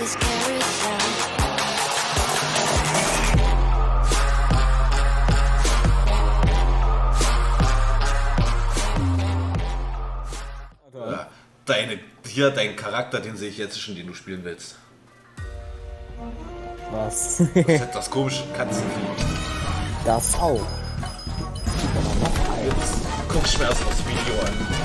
Ja, Deine, hier dein Charakter, den sehe ich jetzt schon, den du spielen willst. Was? Das ist etwas komisch, Katzenvieh. das auch. Jetzt guck ich mir erst das Video an.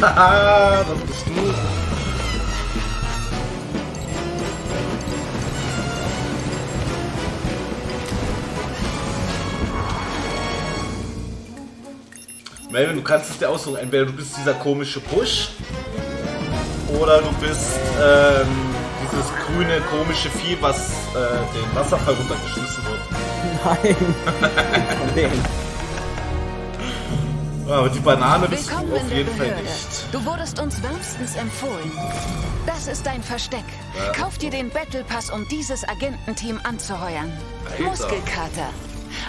Haha, das bist du. Melvin, du kannst es dir aussuchen. Entweder du bist dieser komische Busch oder du bist ähm, dieses grüne komische Vieh, was äh, den Wasserfall runtergeschmissen wird. Nein. Ja, aber die Banane bist Willkommen du auf jeden Fall nicht. Du wurdest uns wärmstens empfohlen. Das ist dein Versteck. Kauf dir den Battle Pass, um dieses Agententeam anzuheuern. Alter. Muskelkater.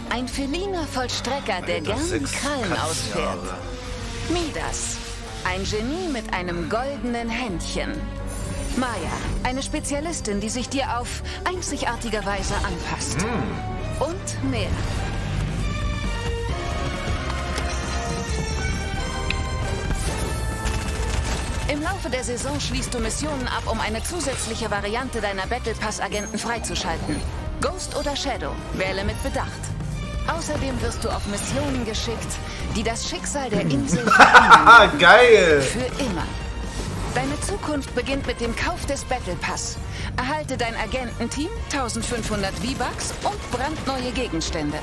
Ein feliner Vollstrecker, der Alter, gern Krallen ausfährt. Midas. Ein Genie mit einem goldenen Händchen. Maya. Eine Spezialistin, die sich dir auf einzigartige Weise anpasst. Und mehr. Im Laufe der Saison schließt du Missionen ab, um eine zusätzliche Variante deiner Battle Pass Agenten freizuschalten. Ghost oder Shadow, wähle mit Bedacht. Außerdem wirst du auf Missionen geschickt, die das Schicksal der Insel verändern. Ah, geil! Für immer. Deine Zukunft beginnt mit dem Kauf des Battle Pass. Erhalte dein Agententeam, 1500 V-Bucks und brandneue Gegenstände.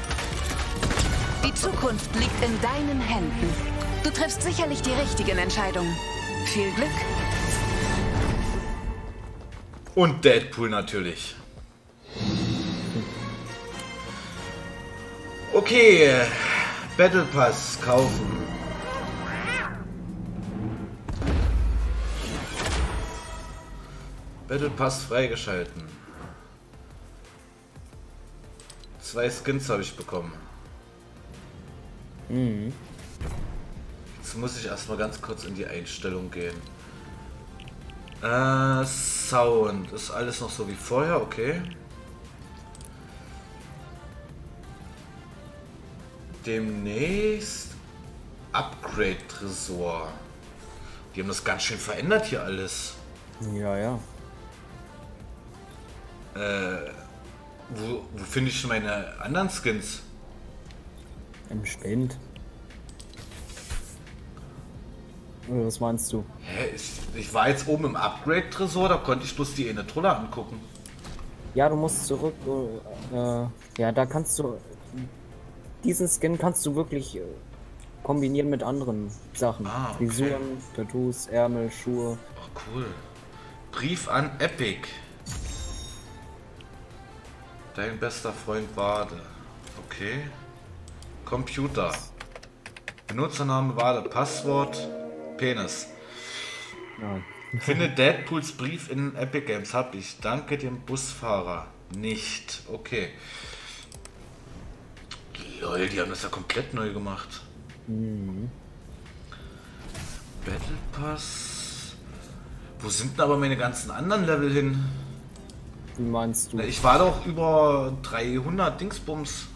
Die Zukunft liegt in deinen Händen. Du triffst sicherlich die richtigen Entscheidungen. Viel Glück. Und Deadpool natürlich. Okay, Battle Pass kaufen. Battle Pass freigeschalten. Zwei Skins habe ich bekommen. Jetzt muss ich erstmal ganz kurz in die Einstellung gehen. Äh, Sound. Ist alles noch so wie vorher, okay. Demnächst Upgrade Tresor. Die haben das ganz schön verändert hier alles. Ja, ja. Wo, wo finde ich meine anderen Skins? Im Spind. Oder was meinst du? Hä, ich, ich war jetzt oben im Upgrade Tresor, da konnte ich bloß die eine Trolle angucken. Ja, du musst zurück. Äh, ja, da kannst du. Diesen Skin kannst du wirklich äh, kombinieren mit anderen Sachen. Ah, okay. Frisuren, Tattoos, Ärmel, Schuhe. Oh, cool. Brief an Epic. Dein bester Freund Wade. Okay. Computer. Benutzername Wade. Passwort Penis. Ja. Finde Deadpools Brief in Epic Games. Hab ich. Danke dem Busfahrer. Nicht. Okay. Lol, die haben das ja komplett neu gemacht. Battle Pass. Wo sind denn aber meine ganzen anderen Level hin? Wie meinst du? Ich war doch über 300 Dingsbums.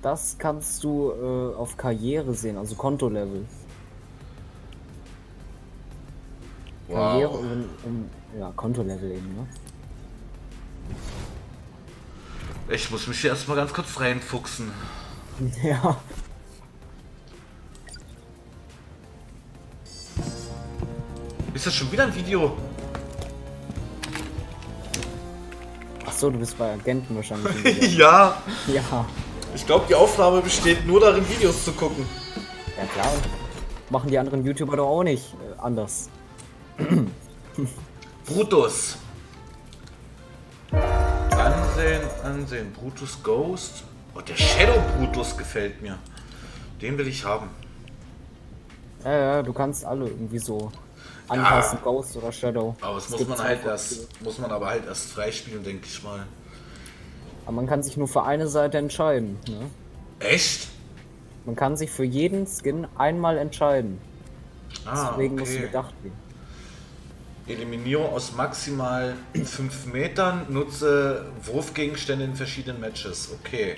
Das kannst du äh, auf Karriere sehen, also Kontolevel. Karriere Wow. um, um, ja, Kontolevel eben, ne? Ich muss mich hier erstmal ganz kurz reinfuchsen. Ja. Ist das schon wieder ein Video? Achso, du bist bei Agenten wahrscheinlich. ja. ja. Ich glaube, die Aufnahme besteht nur darin, Videos zu gucken. Ja klar. Machen die anderen YouTuber doch auch nicht äh, anders. Brutus. Ansehen, ansehen. Brutus Ghost. Oh, der Shadow Brutus gefällt mir. Den will ich haben. Ja, ja, du kannst alle irgendwie so anpassen, Ghost oder Shadow. Aber das Es muss man halt erst, muss man aber halt erst freispielen, denke ich mal. Aber man kann sich nur für eine Seite entscheiden. Ne? Echt? Man kann sich für jeden Skin einmal entscheiden. Ah, Deswegen muss okay. bedacht werden. Eliminierung aus maximal 5 Metern, nutze Wurfgegenstände in verschiedenen Matches. Okay.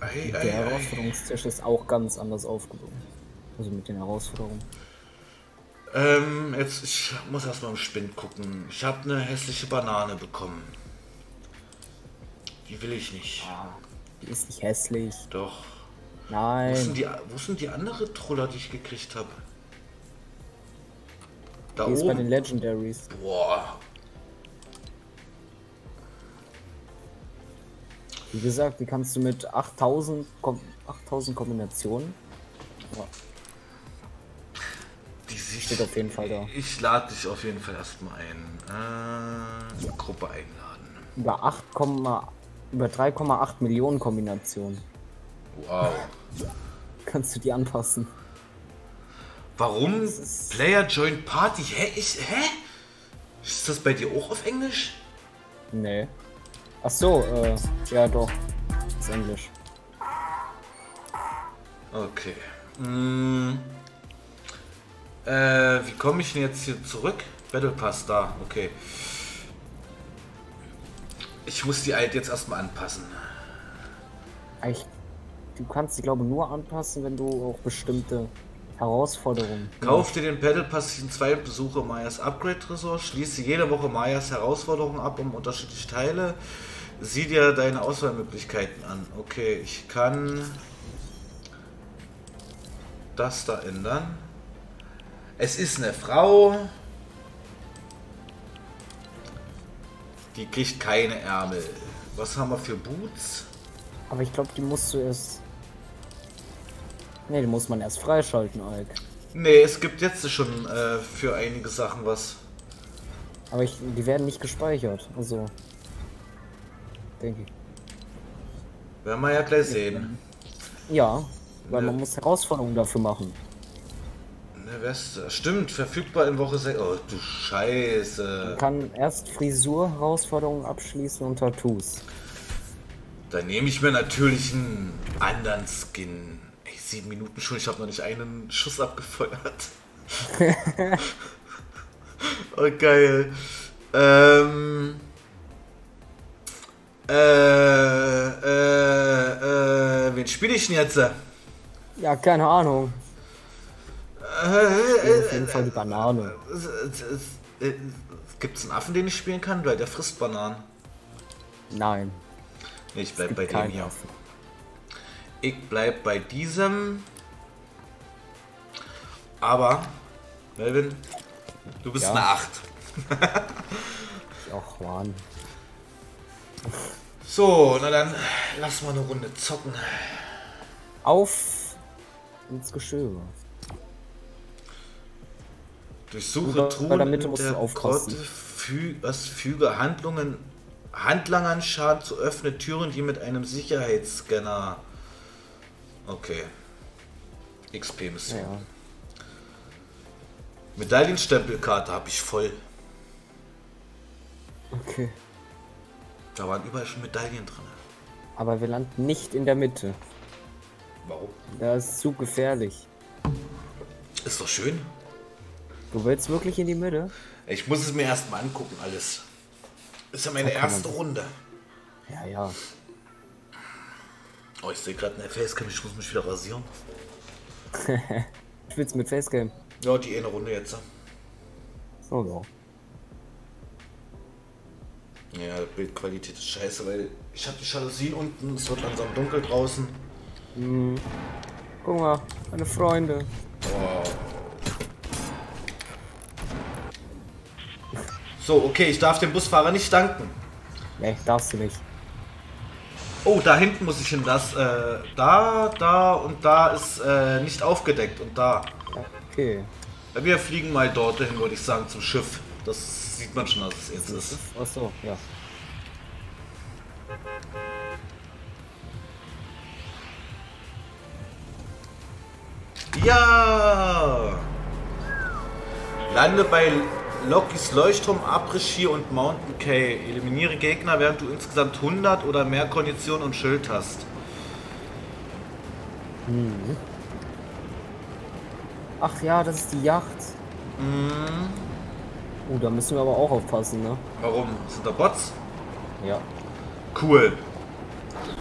Ei, Der ei, ei. Herausforderungstisch ist auch ganz anders aufgebaut. Also mit den Herausforderungen. Ähm, jetzt, ich muss erstmal im Spind gucken. Ich habe eine hässliche Banane bekommen. Die will ich nicht. Die ist nicht hässlich. Doch. Wo Nein. sind die, wo sind die andere Troller, die ich gekriegt habe? Da Die ist bei den oben. Legendaries. Boah. Wie gesagt, die kannst du mit 8000, Kom 8000 Kombinationen. Ja, Die sieht steht auf jeden Fall da. Ich lade dich auf jeden Fall erstmal ein. Äh, Gruppe einladen. Über 8, über 3,8 Millionen Kombinationen. Wow. Kannst du die anpassen. Warum Player Join Party? Hä? Ich, hä? Ist das bei dir auch auf Englisch? Nee. Ach so, äh, ja doch. ist Englisch. Okay. Mm. Äh, wie komme ich denn jetzt hier zurück? Battle Pass da, okay. Ich muss die halt jetzt erstmal anpassen. Eigentlich, du kannst sie glaube nur anpassen, wenn du auch bestimmte Herausforderungen. Kauf dir den Battle Pass in zwei Besuche Mayas Upgrade Tresor, schließe jede Woche Mayas Herausforderungen ab um unterschiedliche Teile. Sieh dir deine Auswahlmöglichkeiten an. Okay, ich kann das da ändern. Es ist eine Frau. Die kriegt keine Ärmel. Was haben wir für Boots? Aber ich glaube, die musst du erst. Ne, die muss man erst freischalten, Alk. Nee, es gibt jetzt schon äh, für einige Sachen was. Aber ich, die werden nicht gespeichert. Also. Denke ich. Werden wir ja gleich sehen. Ja, weil Ne. man muss Herausforderungen dafür machen. Ne, Weste. Stimmt, verfügbar in Woche 6. Oh, du Scheiße. Man kann erst Frisur-Herausforderungen abschließen und Tattoos. Dann nehme ich mir natürlich einen anderen Skin. Sieben Minuten schon, ich habe noch nicht einen Schuss abgefeuert. oh, geil. Ähm. Äh, äh, äh, wen spiele ich denn jetzt? Ja, keine Ahnung. Auf jeden Fall die Banane. Gibt es einen Affen, den ich spielen kann? Weil der frisst Bananen. Nein. Nee, ich bleib bei dem hier. Affen. Ich bleib bei diesem. Aber, Melvin, du bist Ja. eine 8. Ach, Mann. So, na dann lass mal eine Runde zocken. Auf ins Geschirr. Durchsuche Über- Truhen bei der Mitte in musst der. Grotte, fü was füge Handlungen, Handlangern Schaden zu öffne Türen, die mit einem Sicherheitsscanner. Okay. XP-Mission. Ja. Medaillenstempelkarte habe ich voll. Okay. Da waren überall schon Medaillen drin. Aber wir landen nicht in der Mitte. Warum? Das ist zu gefährlich. Ist doch schön. Du willst wirklich in die Mitte? Ich muss es mir erstmal angucken, alles. Ist ja meine erste. Runde. Ja, ja. Oh, ich sehe gerade eine Facecam, ich muss mich wieder rasieren. Spielst mit Facecam? Ja, die eine Runde jetzt. So, ja. Ja, Bildqualität ist scheiße, weil ich habe die Jalousien unten, es wird langsam dunkel draußen. Guck mal, meine Freunde. So, okay, ich darf dem Busfahrer nicht danken. Nee, darfst du nicht. Oh, da hinten muss ich hin. Das, äh, da, da und da ist äh, nicht aufgedeckt und da. Okay. Wir fliegen mal dort hin, würde ich sagen, zum Schiff. Das sieht man schon, dass es jetzt ist. Ach so, ja. Ja! Lande bei Lokis Leuchtturm, Après-Ski und Mountain K. Eliminiere Gegner, während du insgesamt 100 oder mehr Kondition und Schild hast. Ach ja, das ist die Yacht. Mhm. Oh, da müssen wir aber auch aufpassen, ne? Warum? Sind da Bots? Ja. Cool.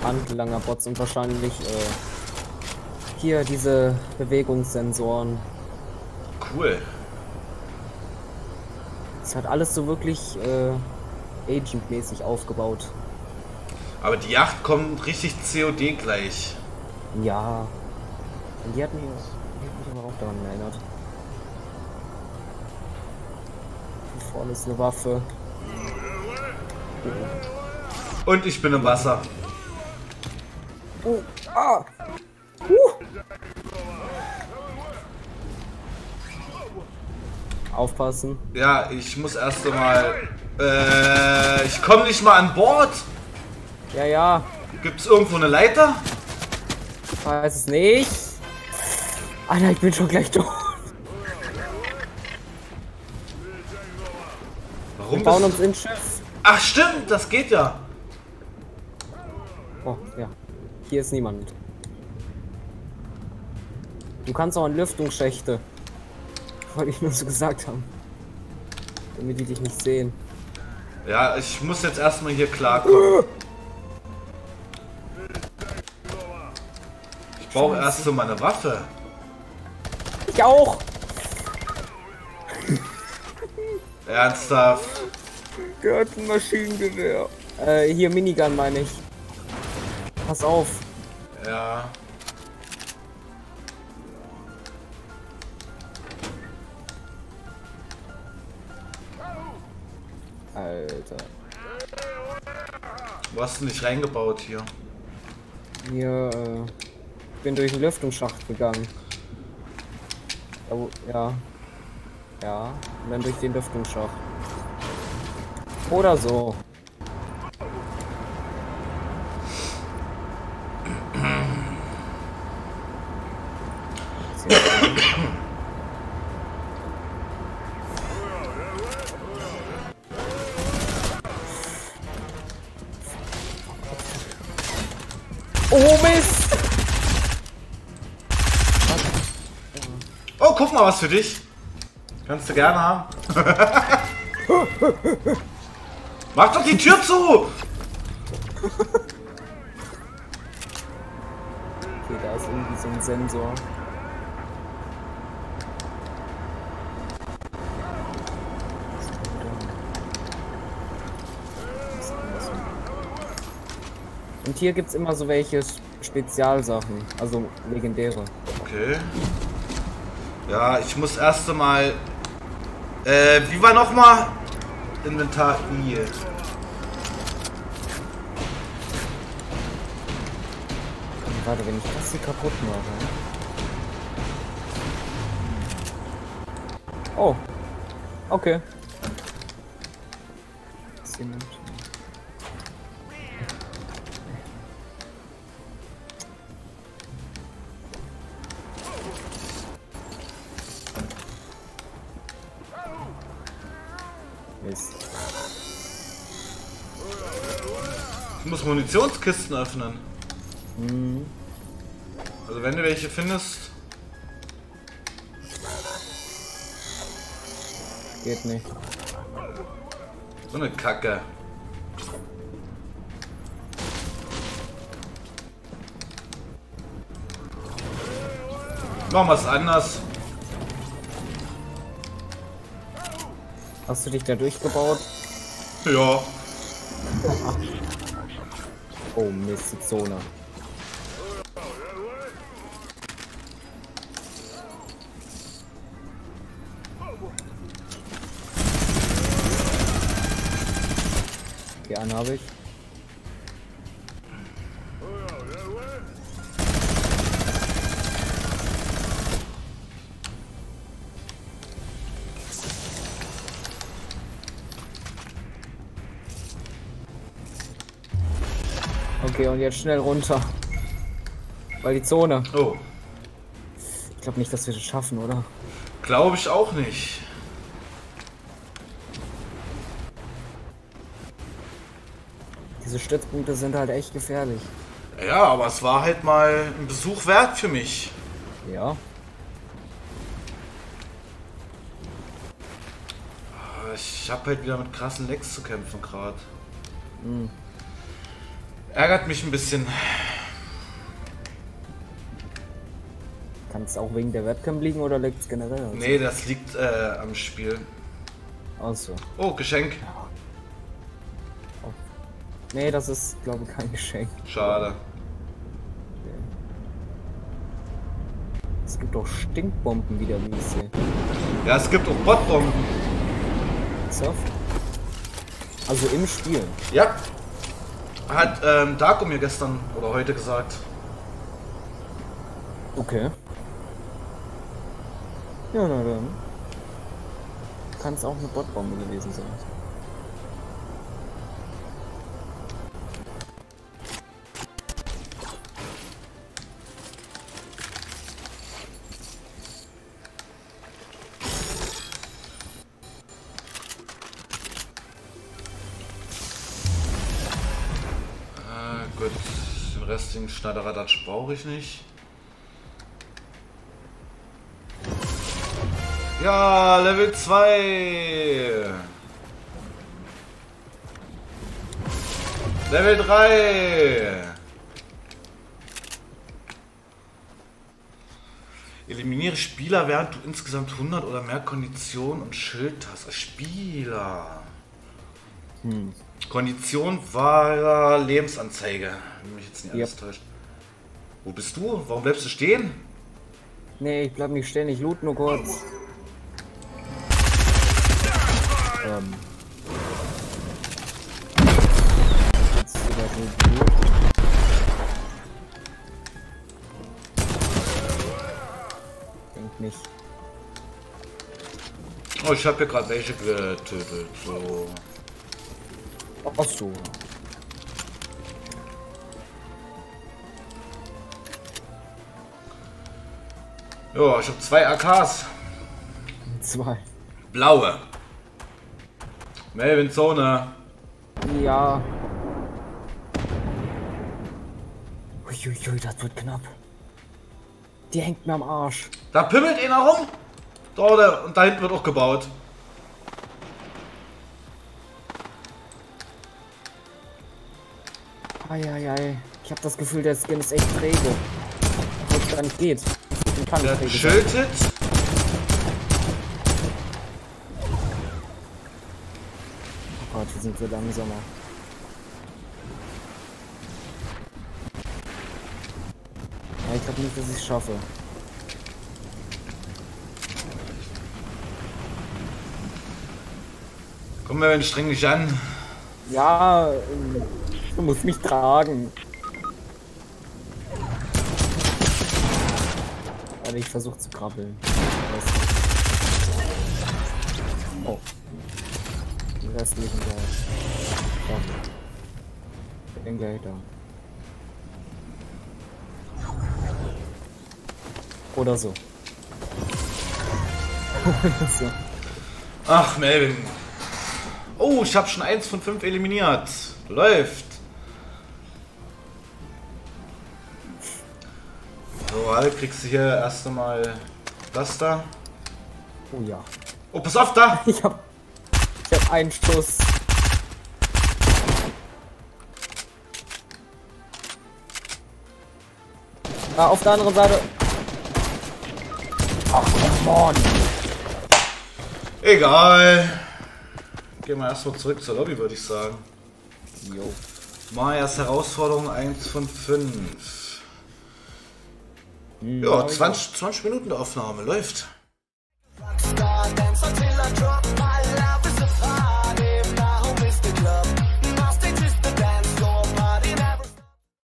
Handlanger Bots und wahrscheinlich äh, hier diese Bewegungssensoren. Cool. Es hat alles so wirklich äh, Agent-mäßig aufgebaut. Aber die Yacht kommt richtig COD gleich. Ja. Und die hat mich, die hat mich aber auch daran erinnert. Hier vorne ist eine Waffe. Und ich bin im Wasser. Oh, ah! Uh. Aufpassen. Ja, ich muss erst einmal. Äh, ich komme nicht mal an Bord. Ja, ja. Gibt es irgendwo eine Leiter? Ich weiß es nicht. Alter, ich bin schon gleich tot. Warum Wir bauen uns ins Schiff. Ach stimmt, das geht ja. Oh, ja. Hier ist niemand. Du kannst auch in Lüftungsschächte. Wollte ich nur so gesagt haben. Damit die dich nicht sehen. Ja, ich muss jetzt erstmal hier klarkommen. Ich brauche erst so meine Waffe. Ich auch! Ernsthaft. Der hat ein Maschinengewehr. Äh, hier Minigun meine ich. Pass auf. Ja. Wo hast du nicht reingebaut hier? Hier, äh, bin durch den Lüftungsschacht gegangen. Ja. Ja. Und dann durch den Lüftungsschacht. Oder so. Mal, was für dich. Kannst du gerne haben. Mach doch die Tür zu! Okay, da ist irgendwie so ein Sensor. Und hier gibt's immer so welche Spezialsachen, also legendäre. Okay. Ja, ich muss erst einmal. Äh, wie war nochmal? Inventar I. Warte, wenn ich das hier kaputt mache. Oh. Okay. Zement. Munitionskisten öffnen. Mhm. Also wenn du welche findest. Geht nicht. So eine Kacke. Machen wir es anders. Hast du dich da durchgebaut? Ja. Oh Mist, die Zone. Okay, einen habe ich. Okay, und jetzt schnell runter. Weil die Zone. Oh. glaube nicht, dass wir das schaffen, oder? Glaube ich auch nicht. Diese Stützpunkte sind halt echt gefährlich. Ja, aber es war halt mal ein Besuch wert für mich. Ja. Ich habe halt wieder mit krassen Lecks zu kämpfen gerade. Ärgert mich ein bisschen. Kann es auch wegen der Webcam liegen oder liegt es generell? Also? Nee, das liegt äh, am Spiel. Achso. Oh, Geschenk. Nee, das ist, glaube ich, kein Geschenk. Schade. Es gibt auch Stinkbomben wieder, wie ich sehe. Ja, es gibt auch Botbomben. Surf? Also im Spiel. Ja. Hat ähm, Darko mir gestern oder heute gesagt. Okay. Ja, na dann. Kann es auch eine Botbombe gewesen sein. Restlichen Schneiderradatsch brauche ich nicht. Ja, Level 2. Level 3. Eliminiere Spieler, während du insgesamt 100 oder mehr Kondition und Schild hast. Als Spieler. Kondition war Lebensanzeige, wenn mich jetzt nicht alles Yep. täuscht. Wo bist du? Warum bleibst du stehen? Nee, ich bleib nicht stehen, ich loot nur kurz. Ähm. Jetzt wieder so gut. Denk nicht. Oh, ich habe hier gerade welche getötet. So. Ach so. Ja, ich habe zwei AKs. Zwei. Blaue. Melvin Zone. Ja. Uiuiui, das wird knapp. Die hängt mir am Arsch. Da pimmelt einer rum. Da, da, und da hinten wird auch gebaut. Eieiei. Ich habe das Gefühl, der Skin ist echt träge. Obwohl es gar nicht geht. Ich kann Der sein. schiltet. Oh Gott, die sind so langsamer. Ja, ich glaube nicht, dass ich es schaffe. Komm wenn streng dich an. Ja, ähm, du musst mich tragen. Warte, ich versuche zu krabbeln. Oh. Die restlichen da. Da. Den gleich da. Oder so. so. Ach, Melvin. Oh, ich habe schon eins von fünf eliminiert. Läuft. Alle kriegst du hier erst einmal das da. Oh ja. Oh, pass auf da! Ich hab. Ich hab einen Schuss. Ah, auf der anderen Seite. Ach, come. Egal. Gehen wir erstmal zurück zur Lobby, würde ich sagen. Jo. Mayas Herausforderung 1 von 5. Hm, Ja, 20, 20 Minuten Aufnahme läuft.